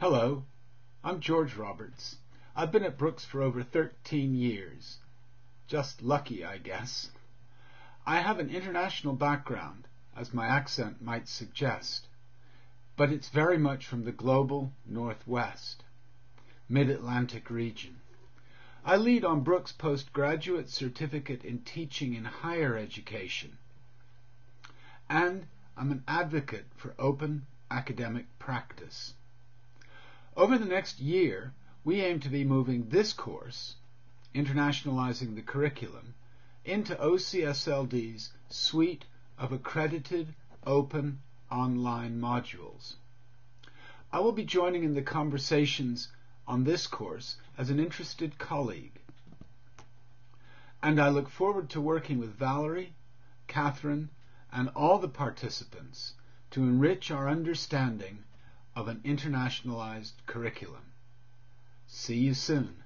Hello, I'm George Roberts. I've been at Brookes for over 13 years. Just lucky, I guess. I have an international background, as my accent might suggest, but it's very much from the global Northwest, Mid-Atlantic region. I lead on Brookes Postgraduate Certificate in Teaching in Higher Education, and I'm an advocate for open academic practice. Over the next year, we aim to be moving this course, Internationalizing the Curriculum, into OCSLD's suite of accredited open online modules. I will be joining in the conversations on this course as an interested colleague, and I look forward to working with Valerie, Catherine, and all the participants to enrich our understanding of an internationalized curriculum. See you soon.